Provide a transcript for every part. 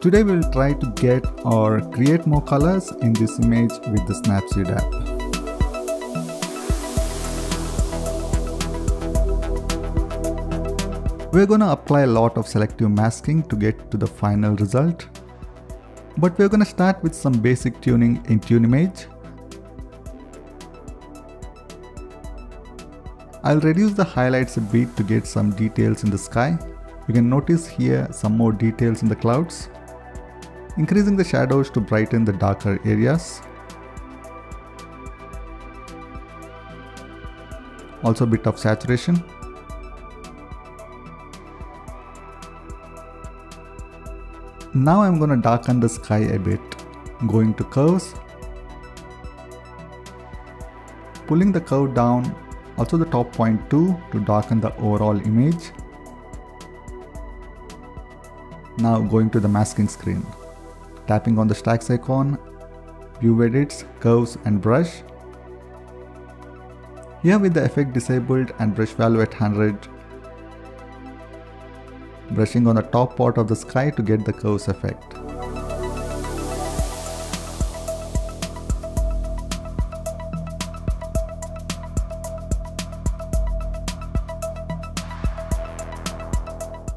Today we'll try to get or create more colors in this image with the Snapseed app. We're going to apply a lot of selective masking to get to the final result. But we're going to start with some basic tuning in TuneImage. I'll reduce the highlights a bit to get some details in the sky. You can notice here some more details in the clouds. Increasing the shadows to brighten the darker areas. Also a bit of saturation. Now I'm going to darken the sky a bit. Going to curves. Pulling the curve down, also the top point too to darken the overall image. Now going to the masking screen. Tapping on the stacks icon, view edits, curves and brush. Here with the effect disabled and brush value at 100, brushing on the top part of the sky to get the curves effect.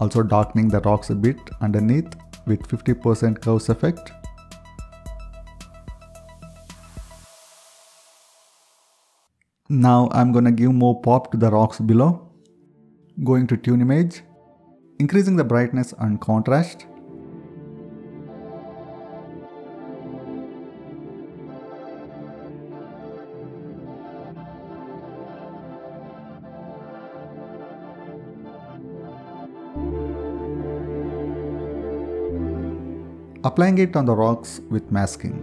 Also darkening the rocks a bit underneath with 50% curves effect. Now I'm gonna give more pop to the rocks below. Going to tune image, increasing the brightness and contrast. Applying it on the rocks with masking.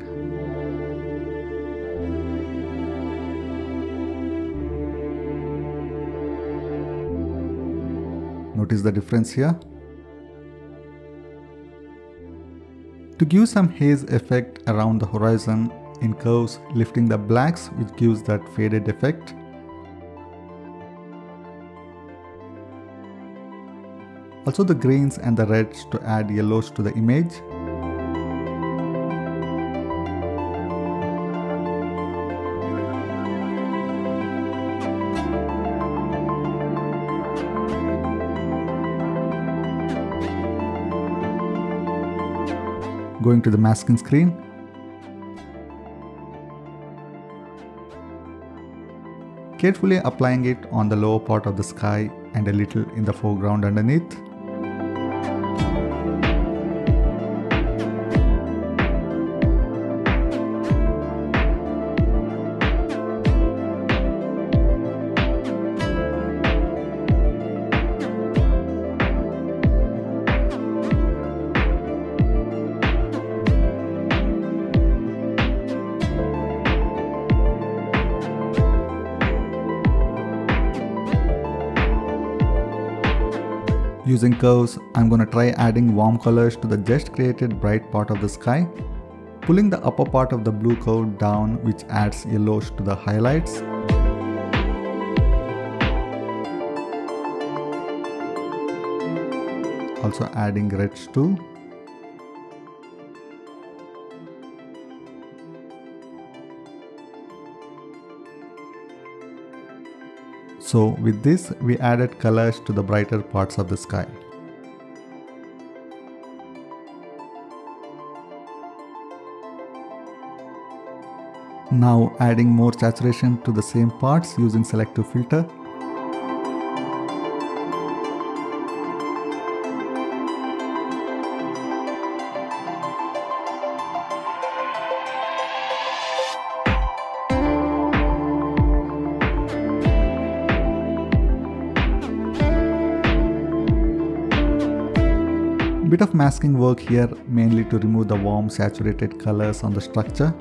Notice the difference here. To give some haze effect around the horizon in curves lifting the blacks which gives that faded effect. Also the greens and the reds to add yellows to the image. Going to the masking screen. Carefully applying it on the lower part of the sky and a little in the foreground underneath. Using curves, I'm gonna try adding warm colors to the just created bright part of the sky, pulling the upper part of the blue curve down which adds yellows to the highlights. Also adding reds too. So with this we added colors to the brighter parts of the sky. Now adding more saturation to the same parts using selective filter. Bit of masking work here mainly to remove the warm saturated colors on the structure.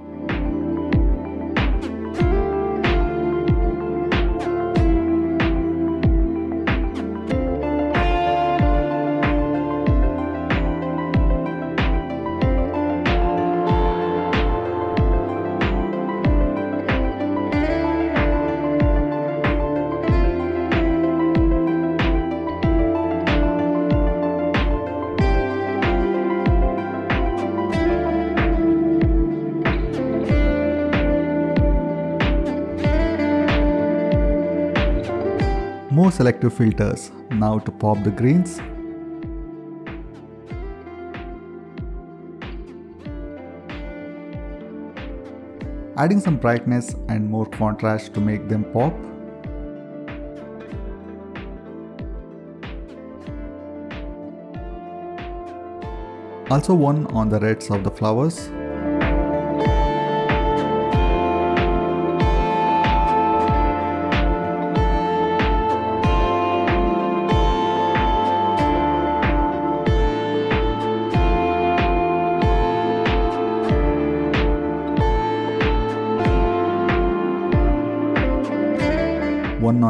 More selective filters. Now to pop the greens. Adding some brightness and more contrast to make them pop. Also one on the reds of the flowers.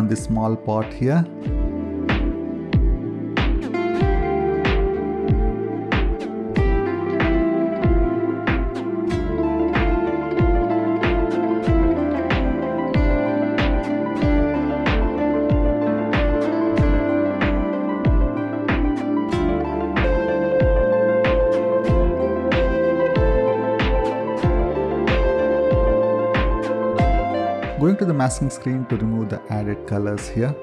On this small pot here Going to the masking screen to remove the added colors here.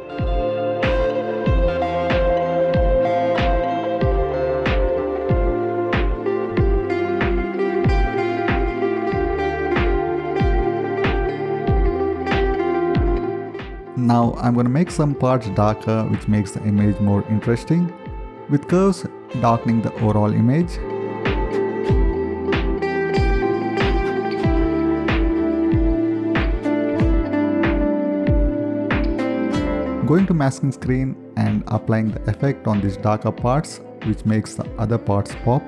Now I'm going to make some parts darker which makes the image more interesting. With curves darkening the overall image going to masking screen and applying the effect on these darker parts which makes the other parts pop.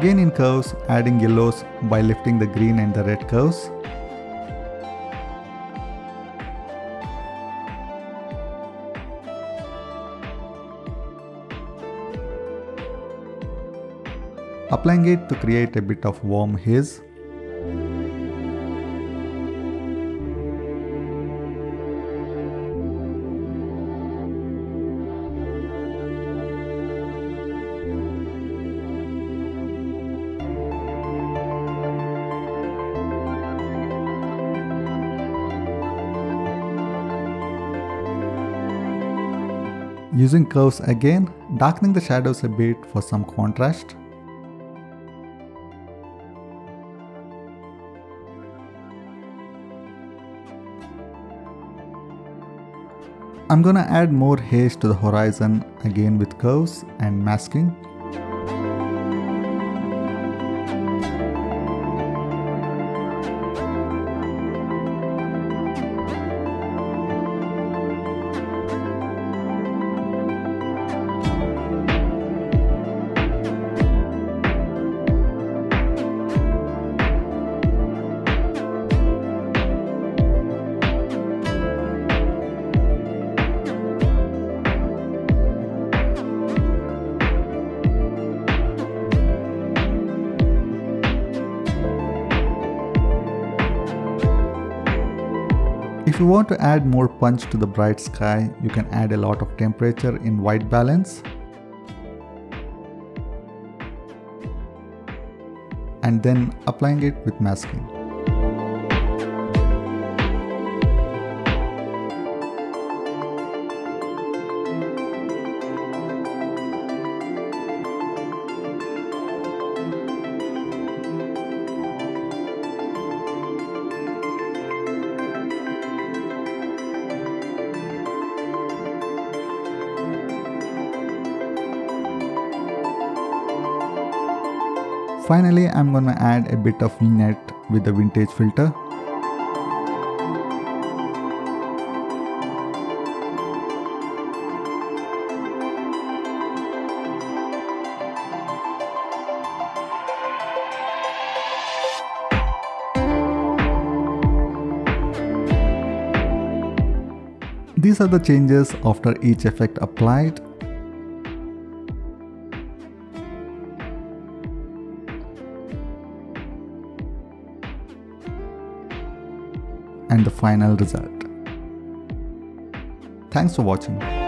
Again in curves, adding yellows by lifting the green and the red curves. Applying it to create a bit of warm haze. Using curves again, darkening the shadows a bit for some contrast. I'm gonna add more haze to the horizon again with curves and masking. You want to add more punch to the bright sky, you can add a lot of temperature in white balance. And then applying it with masking. Finally, I'm gonna add a bit of vignette with the vintage filter. These are the changes after each effect applied and the final result. Thanks for watching.